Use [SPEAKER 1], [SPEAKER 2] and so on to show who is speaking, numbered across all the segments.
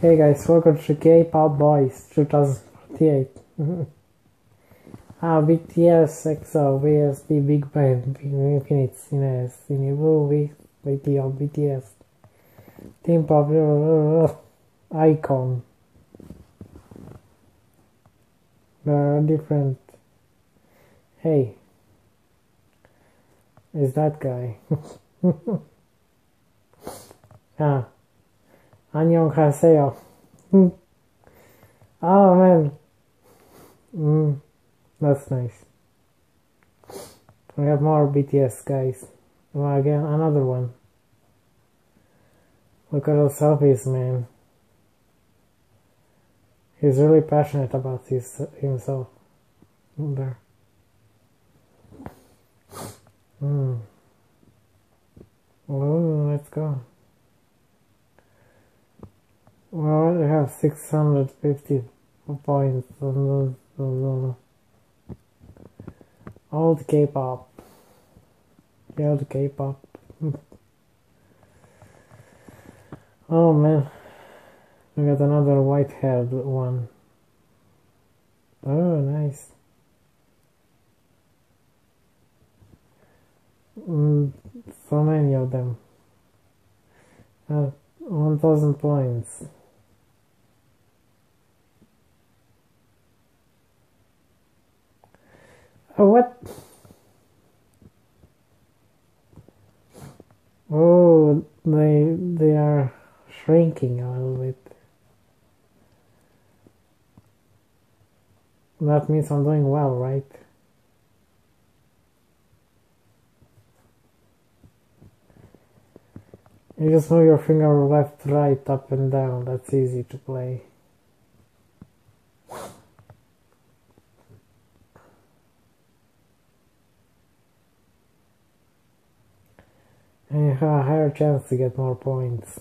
[SPEAKER 1] Hey guys, welcome to K-pop Boys 2048. ah, BTS EXO VSB Big Bang Infinite Cines Cinebu BTS BTS Team Pop uh, iKON They're different. Hey, is that guy? ah. 안녕하세요. oh man. Mm, that's nice. We have more BTS guys. Well, again, another one. Look at those selfies, man. He's really passionate about his himself. There. Hmm. 650 points old K-pop. Old K-pop. oh man. We got another white-haired one. Oh, nice. Mm, so many of them. Uh, 1000 points. Oh, what? Oh, they they are shrinking a little bit. That means I'm doing well, right? You just move your finger left, right, up and down. That's easy to play. And you have a higher chance to get more points.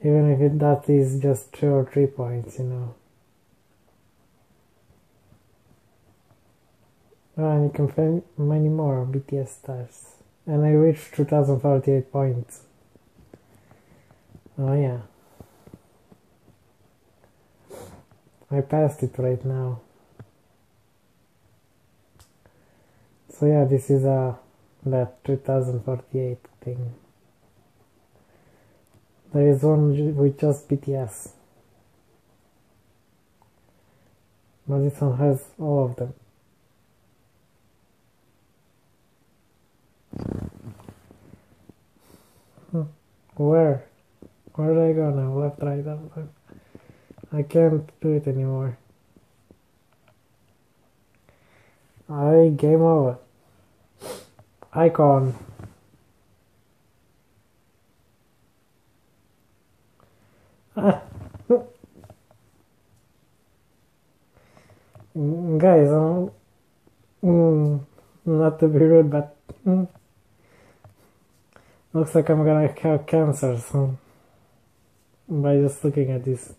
[SPEAKER 1] Even if it, that is just two or three points, you know. And you can find many more BTS stars. And I reached 2048 points. Oh yeah. I passed it right now. So yeah, this is a that 2048 thing. There is one with just BTS. But this one has all of them. Hmm. Where? Where do I go now? Left, right, up, left. I can't do it anymore. I game over. iKON. Guys, um, mm, not to be rude, but mm, looks like I'm gonna have cancer soon by just looking at this.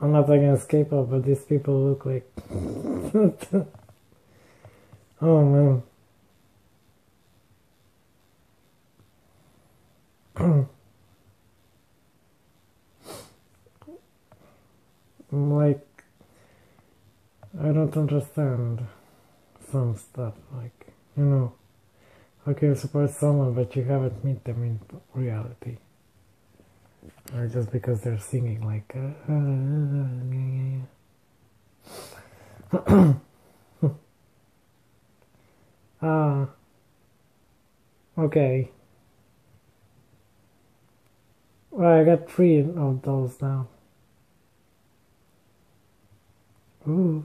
[SPEAKER 1] I'm not against K-pop, but these people look like. oh man. like I don't understand some stuff like you know. Can you support someone but you haven't met them in reality. Or just because they're singing like uh, uh, ah okay well I got three of those now Ooh.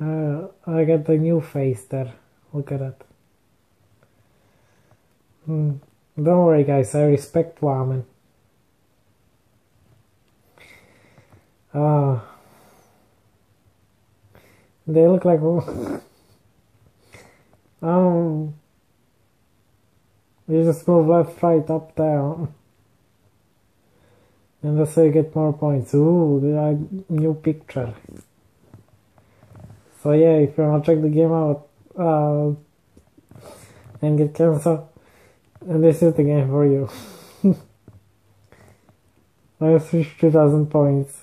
[SPEAKER 1] Uh, I got the new face there. Look at that. Mm. Don't worry, guys. I respect women. Ah. Uh, they look like. um. You just move left, right, up, down. And that's how you get more points. Ooh, new picture. So yeah, if you wanna check the game out uh, and get cancer, And this is the game for you. Let's reach 2000 points.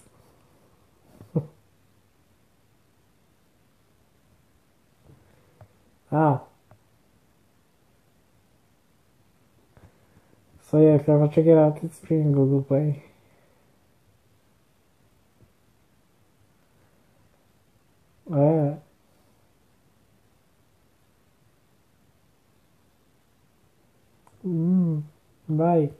[SPEAKER 1] ah. So yeah, if you ever check it out, it's free in Google Play. Yeah. Mm. Bye.